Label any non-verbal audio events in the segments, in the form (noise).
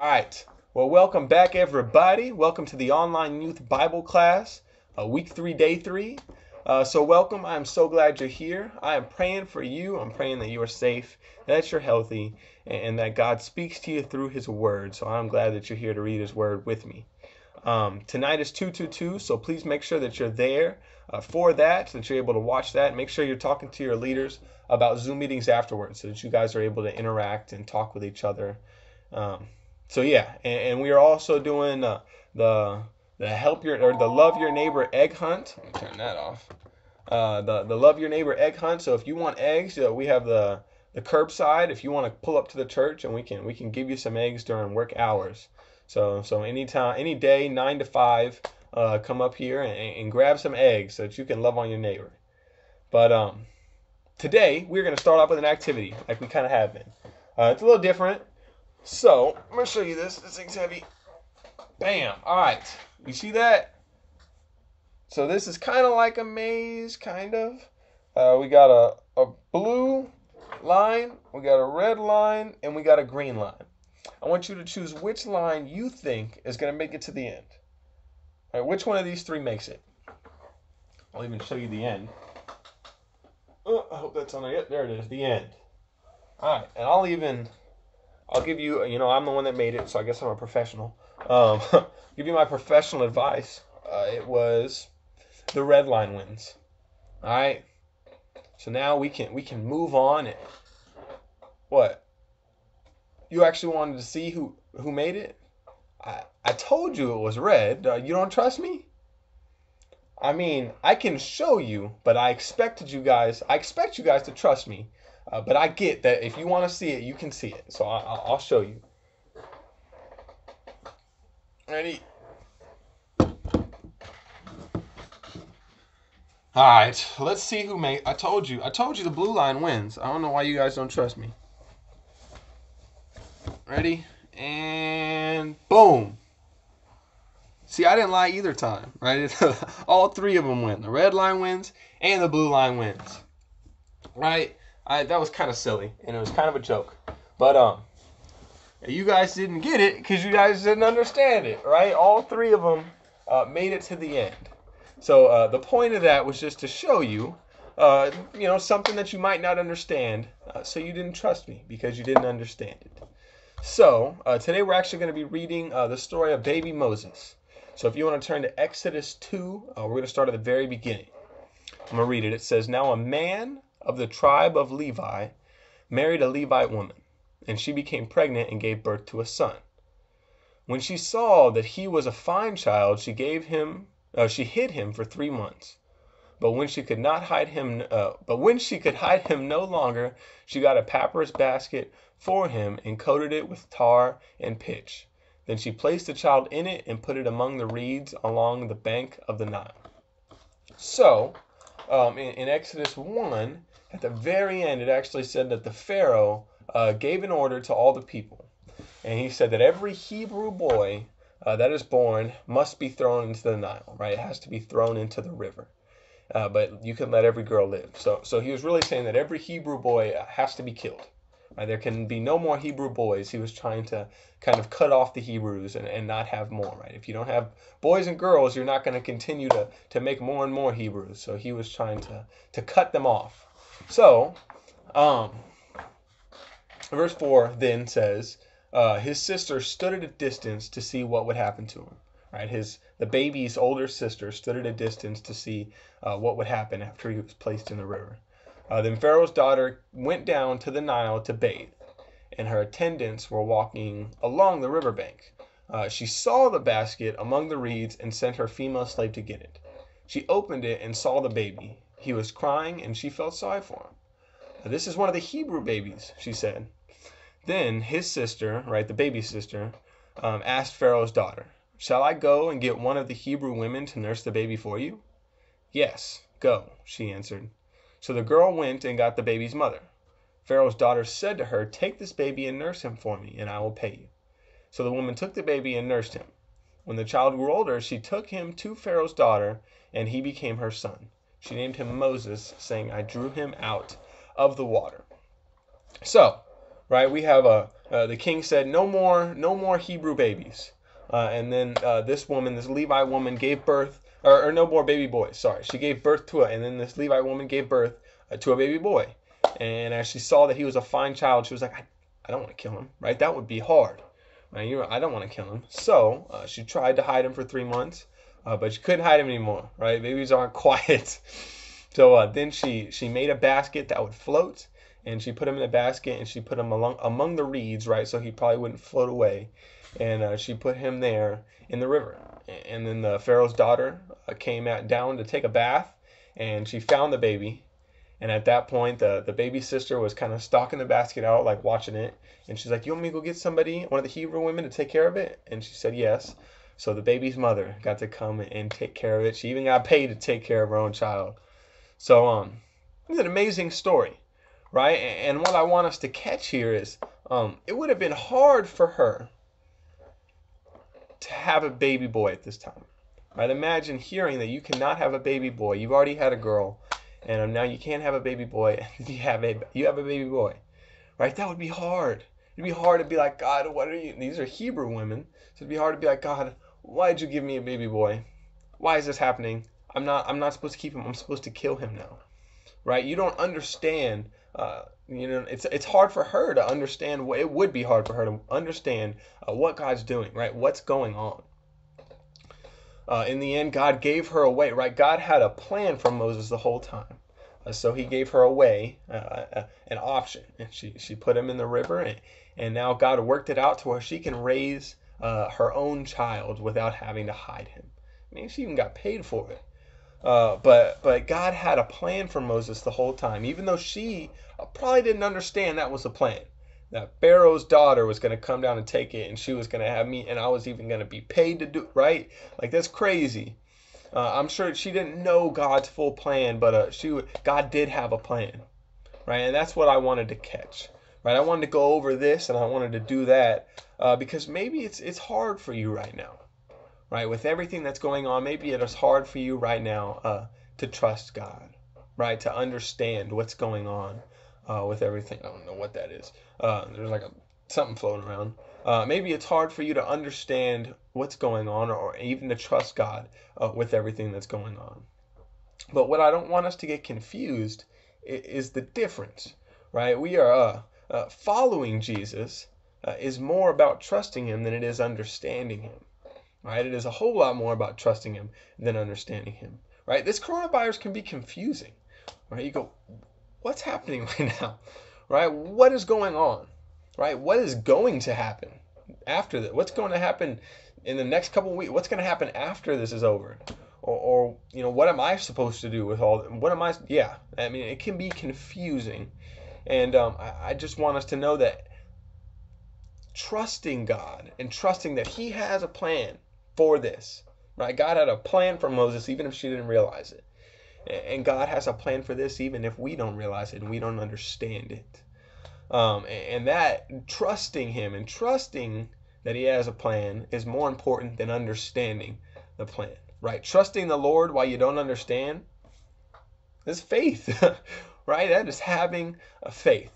All right. Well, welcome back, everybody. Welcome to the online youth Bible class, uh, week three, day three. Uh, so, welcome. I'm so glad you're here. I am praying for you. I'm praying that you are safe, that you're healthy, and, and that God speaks to you through His Word. So, I'm glad that you're here to read His Word with me. Um, tonight is 222, so please make sure that you're there uh, for that, so that you're able to watch that. Make sure you're talking to your leaders about Zoom meetings afterwards, so that you guys are able to interact and talk with each other. Um, so yeah, and, and, we are also doing uh, the the help your or the love your neighbor egg hunt. Turn that off. Uh, the the love your neighbor egg hunt. So if you want eggs, uh, we have the the curbside. If you want to pull up to the church, and we can we can give you some eggs during work hours. So so anytime, any day, nine to five, uh, come up here and, and grab some eggs so that you can love on your neighbor. But um, today we're gonna start off with an activity like we kind of have been. Uh, it's a little different. So, I'm going to show you this. This thing's heavy. Bam. All right. You see that? So this is kind of like a maze, kind of. Uh, we got a, a blue line, we got a red line, and we got a green line. I want you to choose which line you think is going to make it to the end. All right, which one of these three makes it? I'll even show you the end. Oh, I hope that's on there. Yep, there it is, the end. All right, and I'll even I'll give you, you know, I'm the one that made it, so I guess I'm a professional. Um, (laughs) give you my professional advice. Uh, it was the red line wins. All right. So now we can we can move on. What? You actually wanted to see who who made it? I I told you it was red. Uh, you don't trust me? I mean, I can show you, but I expected you guys. I expect you guys to trust me. Uh, but I get that if you want to see it, you can see it. So I, will show you. Ready? All right, let's see who made. I told you. I told you the blue line wins. I don't know why you guys don't trust me. Ready? And boom. See, I didn't lie either time, right? (laughs) All three of them win. The red line wins and the blue line wins, right? I, that was kind of silly and it was kind of a joke. But um, you guys didn't get it because you guys didn't understand it, right? All three of them uh, made it to the end. So uh, the point of that was just to show you, uh, you know, something that you might not understand. Uh, so you didn't trust me because you didn't understand it. So uh, today we're actually going to be reading uh, the story of baby Moses. So if you want to turn to Exodus 2, we're going to start at the very beginning. I'm going to read it. It says, Now a man of the tribe of Levi married a Levite woman, and she became pregnant and gave birth to a son. When she saw that he was a fine child, she gave him uh, she hid him for three months. But when she could not hide him, uh, but when she could hide him no longer, she got a papyrus basket for him and coated it with tar and pitch. Then she placed the child in it and put it among the reeds along the bank of the Nile. So, um, in, in Exodus 1, at the very end, it actually said that the Pharaoh uh, gave an order to all the people. And he said that every Hebrew boy uh, that is born must be thrown into the Nile, right? It has to be thrown into the river. Uh, but you can let every girl live. So, so he was really saying that every Hebrew boy has to be killed. Right? There can be no more Hebrew boys. He was trying to kind of cut off the Hebrews and, and not have more. Right? If you don't have boys and girls, you're not going to continue to to make more and more Hebrews. So he was trying to to cut them off. So, um, verse 4 then says, uh, his sister stood at a distance to see what would happen to him. Right, his the baby's older sister stood at a distance to see uh, what would happen after he was placed in the river. Uh, then Pharaoh's daughter went down to the Nile to bathe, and her attendants were walking along the river bank. Uh, she saw the basket among the reeds and sent her female slave to get it. She opened it and saw the baby. He was crying, and she felt sorry for him. This is one of the Hebrew babies, she said. Then his sister, right, the baby's sister, um, asked Pharaoh's daughter, Shall I go and get one of the Hebrew women to nurse the baby for you? Yes, go, she answered. So the girl went and got the baby's mother. Pharaoh's daughter said to her, Take this baby and nurse him for me, and I will pay you. So the woman took the baby and nursed him. When the child grew older, she took him to Pharaoh's daughter, and he became her son. She named him Moses, saying, I drew him out of the water. So, right, we have a, uh, the king said, "No more, no more Hebrew babies." Uh, and then uh, this woman, this Levi woman, gave birth, or, or, no more baby boys. Sorry, she gave birth to a, and then this Levi woman gave birth uh, to a baby boy. And as she saw that he was a fine child, she was like, "I, I don't want to kill him. Right? That would be hard. Right? You, I don't want to kill him." So uh, she tried to hide him for three months, uh, but she couldn't hide him anymore. Right? Babies aren't (laughs) quiet. so uh, then she she made a basket that would float and she put him in a basket and she put him along among the reeds, right? So he probably wouldn't float away. And uh, she put him there in the river. And then the Pharaoh's daughter uh, came down to take a bath, and she found the baby. And at that point, the the baby sister was kind of stalking the basket out, like watching it. And she's like, "You want me to go get somebody, one of the Hebrew women, to take care of it?" And she said, "Yes." So the baby's mother got to come and take care of it. She even got paid to take care of her own child. So um, it's an amazing story right? And what I want us to catch here is um, it would have been hard for her to have a baby boy at this time. Right? Imagine hearing that you cannot have a baby boy. You've already had a girl, and now you can't have a baby boy. (laughs) you have a you have a baby boy, right? That would be hard. It'd be hard to be like God. What are you? These are Hebrew women, so it'd be hard to be like God. Why did you give me a baby boy? Why is this happening? I'm not. I'm not supposed to keep him. I'm supposed to kill him now, right? You don't understand uh, you know, it's it's hard for her to understand. What, it would be hard for her to understand uh, what God's doing, right? What's going on. Uh, in the end, God gave her away, right? God had a plan for Moses the whole time. Uh, so he gave her away, uh, uh, an option. And she, she put him in the river, and, and now God worked it out to where she can raise her own child without having to hide him. I mean, she even got paid for it. Uh, but but God had a plan for Moses the whole time, even though she uh, probably didn't understand that was the plan. That Pharaoh's daughter was going to come down and take it, and she was going to have me, and I was even going to be paid to do right. Like that's crazy. Uh, I'm sure she didn't know God's full plan, but uh, she God did have a plan, right? And that's what I wanted to catch, right? I wanted to go over this, and I wanted to do that uh, because maybe it's it's hard for you right now right? With everything that's going on, maybe it is hard for you right now uh, to trust God, right? To understand what's going on uh, with everything. I don't know what that is. Uh, there's like a something floating around. Uh, maybe it's hard for you to understand what's going on, or even to trust God uh, with everything that's going on. But what I don't want us to get confused is, the difference, right? We are uh, Uh, following Jesus uh, is more about trusting Him than it is understanding Him right? It is a whole lot more about trusting him than understanding him, right? This coronavirus can be confusing, right? You go, what's happening (laughs) right now, right? What is going on, right? What is going to happen after that? What's going to happen in the next couple weeks? What's going to happen after this is over? Or, or, you know, what am I supposed to do with all? What am I? Yeah, I mean, it can be confusing, and um, I, I just want us to know that trusting God and trusting that He has a plan for this. Right? God had a plan for Moses even if she didn't realize it. And God has a plan for this even if we don't realize it and we don't understand it. Um, and that trusting Him and trusting that He has a plan is more important than understanding the plan. Right? Trusting the Lord while you don't understand is faith. (laughs) right? That is having a faith.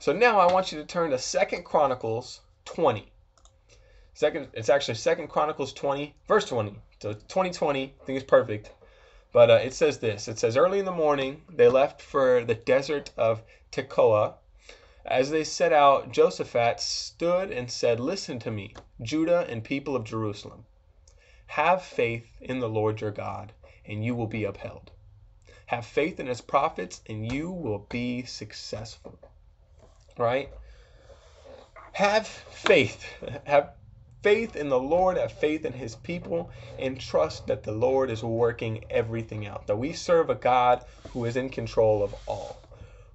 So now I want you to turn to Second Chronicles 20. Second, it's actually Second Chronicles 20, verse 20. So 2020, I think it's perfect. But uh, it says this. It says, early in the morning they left for the desert of Tekoa. As they set out, Jehoshaphat stood and said, Listen to me, Judah and people of Jerusalem. Have faith in the Lord your God, and you will be upheld. Have faith in his prophets, and you will be successful. Right? Have faith. Have faith in the Lord, have faith in his people, and trust that the Lord is working everything out. That we serve a God who is in control of all.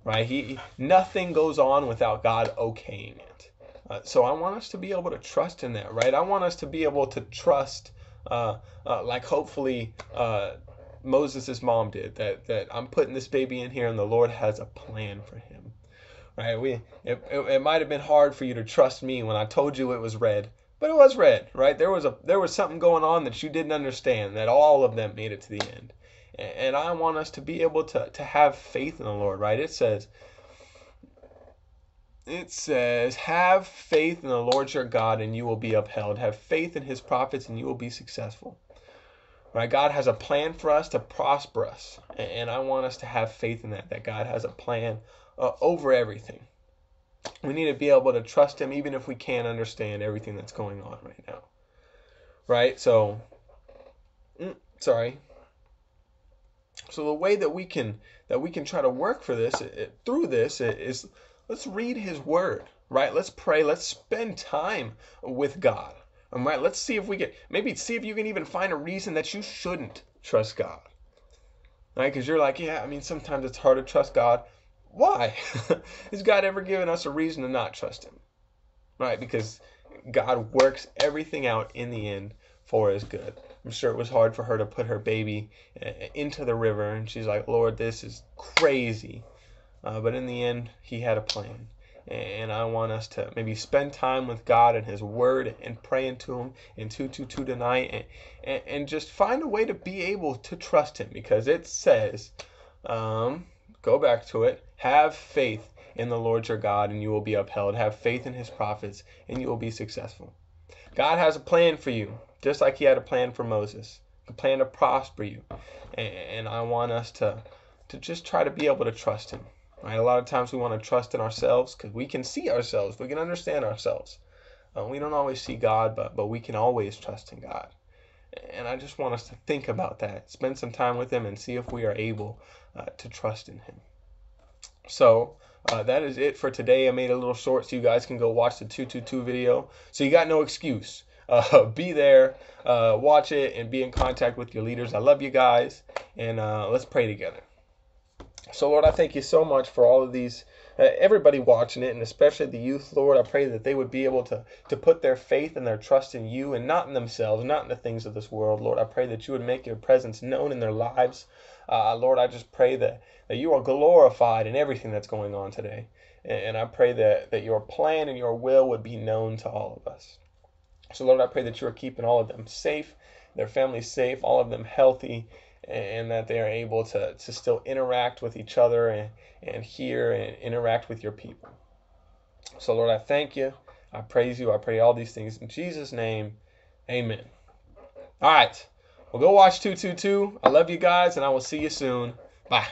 Right? He nothing goes on without God okaying it. Uh, so I want us to be able to trust in that, right? I want us to be able to trust, uh, uh, like hopefully uh, Moses' mom did, that that I'm putting this baby in here, and the Lord has a plan for him. Right? We it, it, it might have been hard for you to trust me when I told you it was red, but it was red, right? There was a there was something going on that you didn't understand. That all of them made it to the end, and I want us to be able to to have faith in the Lord, right? It says, it says, Have faith in the Lord your God and you will be upheld. Have faith in his prophets and you will be successful. Right? God has a plan for us to prosper us. And I want us to have faith in that, that God has a plan uh, over everything. We need to be able to trust him even if we can't understand everything that's going on right now. Right? So, mm, sorry. So the way that we can that we can try to work for this it, through this is let's read his word, right? Let's pray. Let's spend time with God. All right, let's see if we can maybe see if you can even find a reason that you shouldn't trust God. Right? Because you're like, yeah, I mean, sometimes it's hard to trust God. Why? (laughs) Has God ever given us a reason to not trust Him? Right? Because God works everything out in the end for His good. I'm sure it was hard for her to put her baby uh, into the river, and she's like, Lord, this is crazy. Uh, but in the end, He had a plan and I want us to maybe spend time with God and His Word and pray into Him in 222 tonight and, and, and just find a way to be able to trust Him because it says, um, go back to it, have faith in the Lord your God and you will be upheld. Have faith in His prophets and you will be successful. God has a plan for you, just like He had a plan for Moses, a plan to prosper you. And, and I want us to, to just try to be able to trust Him. Right? A lot of times we want to trust in ourselves because we can see ourselves, we can understand ourselves. Uh, we don't always see God, but but we can always trust in God. And I just want us to think about that, spend some time with Him, and see if we are able uh, to trust in Him. So uh, that is it for today. I made a little short so you guys can go watch the 222 video. So you got no excuse. (laughs) Uh, be there, uh, watch it, and be in contact with your leaders. I love you guys, and uh, let's pray together. So, Lord, I thank you so much for all of these, uh, everybody watching it, and especially the youth, Lord. I pray that they would be able to, to put their faith and their trust in you and not in themselves, not in the things of this world, Lord. I pray that you would make your presence known in their lives. Uh, Lord, I just pray that, that you are glorified in everything that's going on today. And, and I pray that, that your plan and your will would be known to all of us. So, Lord, I pray that you are keeping all of them safe, their families safe, all of them healthy and that they are able to, to still interact with each other and, and hear and interact with your people. So, Lord, I thank you. I praise you. I pray all these things in Jesus' name. Amen. All right. Well, go watch 222. I love you guys, and I will see you soon. Bye.